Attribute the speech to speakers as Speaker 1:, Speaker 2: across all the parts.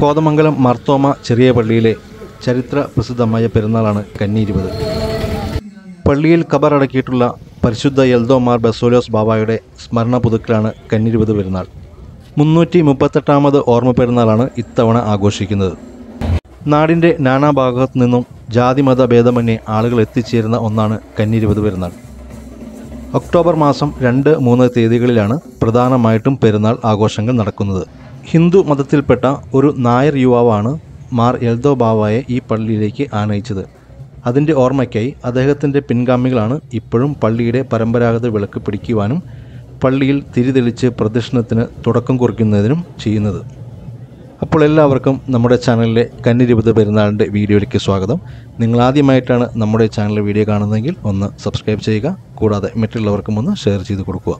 Speaker 1: കോതമംഗലം മർത്തോമ ചെറിയ പള്ളിയിലെ ചരിത്ര പ്രസിദ്ധമായ പെരുന്നാളാണ് കന്നി ഇരുപത്. പള്ളിയിൽ കബറടക്കിയിട്ടുള്ള പരിശുദ്ധ യൽദോമാർ ബസോലോസ് ബാബായുടെ സ്മരണ പുതുക്കിലാണ് കന്നിരുപത് പെരുന്നാൾ. മുന്നൂറ്റി മുപ്പത്തെട്ടാമത് ഓർമ്മ പെരുന്നാളാണ് ഇത്തവണ ആഘോഷിക്കുന്നത്. നാടിന്റെ നാനാഭാഗത്തു നിന്നും ജാതിമത ഭേദമന്യേ ആളുകൾ എത്തിച്ചേരുന്ന ഒന്നാണ് കന്നിരുപത് പെരുന്നാൾ. ഒക്ടോബർ മാസം രണ്ട് മൂന്ന് തീയതികളിലാണ് പ്രധാനമായിട്ടും പെരുന്നാൾ ആഘോഷങ്ങൾ നടക്കുന്നത്. ഹിന്ദു മതത്തിൽപ്പെട്ട ഒരു നായർ യുവാവാണ് മാർ എൽദോ ബാവായെ ഈ പള്ളിയിലേക്ക് ആനയിച്ചത്. അതിന്റെ ഓർമ്മയ്ക്കായി അദ്ദേഹത്തിന്റെ പിൻഗാമികളാണ് ഇപ്പോഴും പള്ളിയുടെ പരമ്പരാഗത വിളക്ക് പിടിക്കുവാനും പള്ളിയിൽ തിരിതെളിച്ച് പ്രദർശനത്തിന് തുടക്കം കുറിക്കുന്നതിനും ചെയ്യുന്നത്. അപ്പോൾ എല്ലാവർക്കും നമ്മുടെ ചാനലിലെ കന്നിരുപത് പെരുന്നാളിന്റെ വീഡിയോയിലേക്ക് സ്വാഗതം. നിങ്ങൾ ആദ്യമായിട്ടാണ് നമ്മുടെ ചാനലിലെ വീഡിയോ കാണുന്നതെങ്കിൽ ഒന്ന് സബ്സ്ക്രൈബ് ചെയ്യുക കൂടാതെ മറ്റുള്ളവർക്കും ഒന്ന് ഷെയർ ചെയ്ത് കൊടുക്കുക.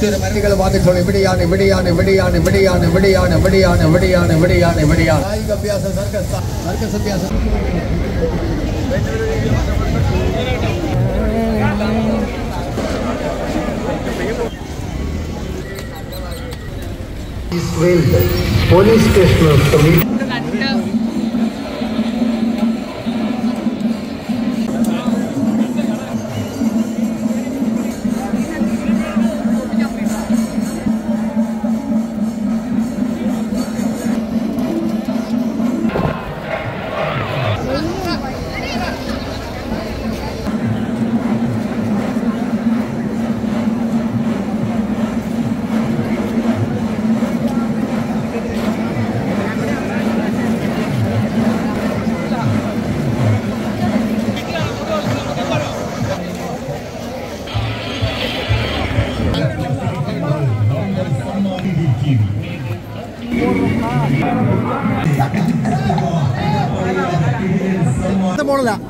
Speaker 2: திருமணிகள் வாதி சொல்லி. விடியான விடியான
Speaker 3: விடியான விடியான விடியான விடியான விடியான விடியான விடியான Police station of
Speaker 1: committee.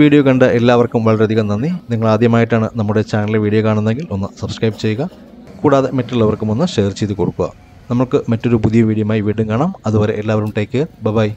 Speaker 1: Video കണ്ട എല്ലാവർക്കും വളരെയധികം നന്ദി. നിങ്ങൾ ആദ്യമായിട്ടാണ് നമ്മുടെ ചാനലിൽ വീഡിയോ കാണുന്നതെങ്കിൽ ഒന്ന് സബ്സ്ക്രൈബ് ചെയ്യുക. കൂടാതെ മറ്റുള്ളവർക്കും ഒന്ന് ഷെയർ ചെയ്ത് കൊടുക്കുക. നമുക്ക് മറ്റൊരു പുതിയ വീഡിയോയുമായി വീണ്ടും കാണാം. അതുവരെ എല്ലാവരും ടേക്ക് കെയർ ബൈ